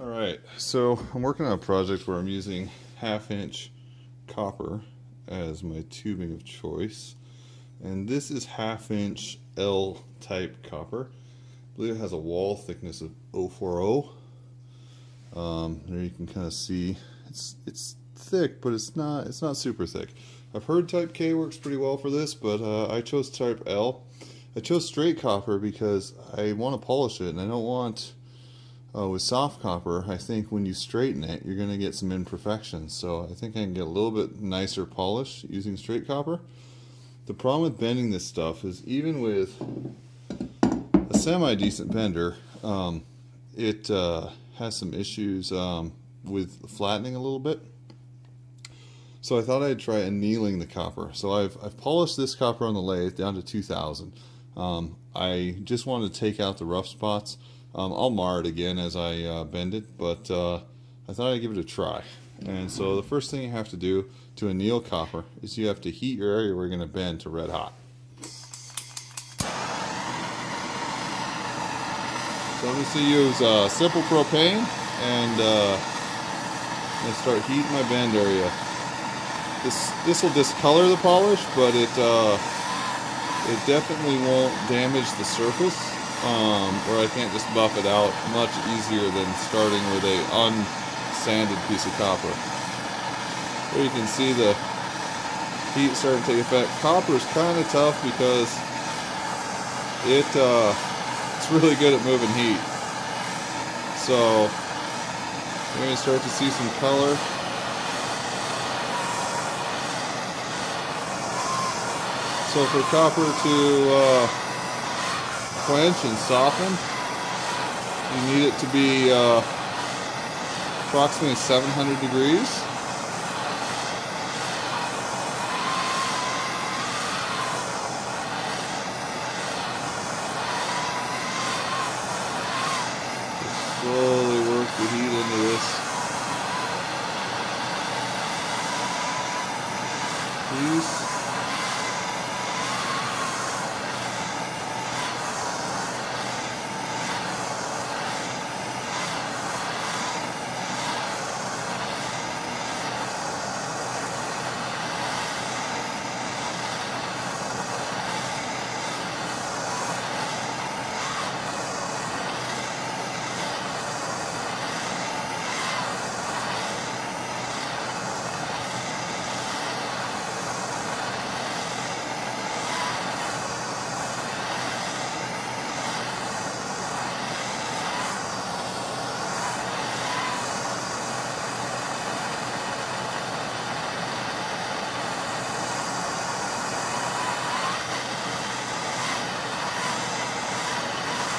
All right, so I'm working on a project where I'm using half inch copper as my tubing of choice. And this is half inch L type copper. I believe it has a wall thickness of 040. Um, there you can kind of see it's it's thick, but it's not it's not super thick. I've heard type K works pretty well for this, but uh, I chose type L. I chose straight copper because I want to polish it and I don't want uh, with soft copper, I think when you straighten it, you're going to get some imperfections. So I think I can get a little bit nicer polish using straight copper. The problem with bending this stuff is even with a semi-decent bender, um, it uh, has some issues um, with flattening a little bit. So I thought I'd try annealing the copper. So I've, I've polished this copper on the lathe down to 2000. Um, I just wanted to take out the rough spots. Um, I'll mar it again as I uh, bend it, but uh, I thought I'd give it a try. And so the first thing you have to do to anneal copper is you have to heat your area you're going to bend to red hot. So I'm going to use uh, simple propane and uh, I'm start heating my bend area. This this will discolor the polish, but it uh, it definitely won't damage the surface um, where I can't just buff it out much easier than starting with a unsanded piece of copper. There you can see the heat starting to take effect. Copper is kind of tough because it uh, it's really good at moving heat. So you're going to start to see some color. So for copper to uh, quench and soften. You need it to be uh, approximately 700 degrees. Slowly work the heat into this. Piece.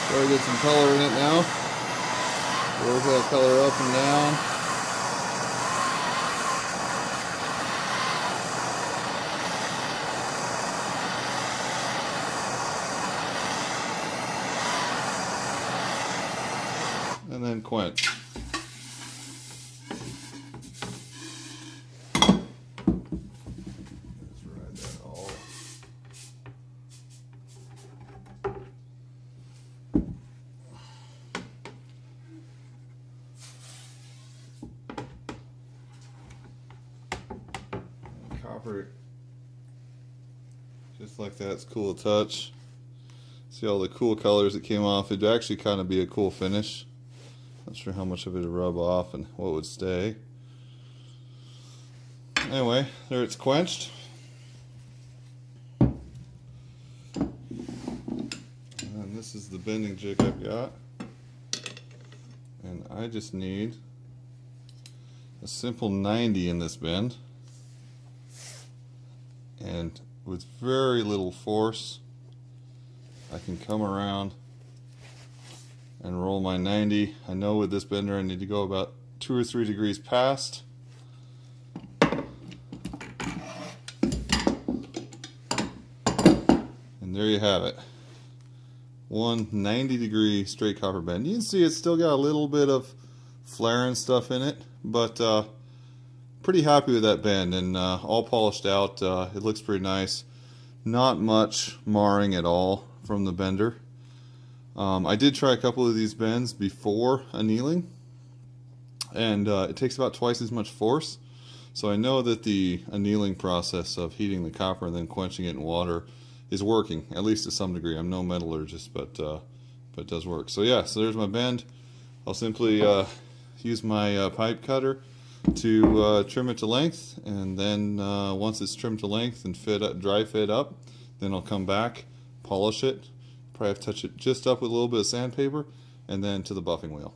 Try to get some color in it now. Work that color up and down. And then quench. Copper. Just like that it's cool to touch. See all the cool colors that came off. It'd actually kind of be a cool finish. Not sure how much of it would rub off and what would stay. Anyway there it's quenched. And this is the bending jig I've got. And I just need a simple 90 in this bend and with very little force I can come around and roll my 90 I know with this bender I need to go about two or three degrees past. And there you have it. One 90 degree straight copper bend. You can see it's still got a little bit of flare and stuff in it but uh, pretty happy with that bend and uh, all polished out. Uh, it looks pretty nice. Not much marring at all from the bender. Um, I did try a couple of these bends before annealing and uh, it takes about twice as much force. So I know that the annealing process of heating the copper and then quenching it in water is working, at least to some degree. I'm no metallurgist, but uh, but it does work. So yeah, so there's my bend. I'll simply uh, use my uh, pipe cutter to uh, trim it to length, and then uh, once it's trimmed to length and fit up, dry fit up, then I'll come back, polish it, probably have to touch it just up with a little bit of sandpaper, and then to the buffing wheel.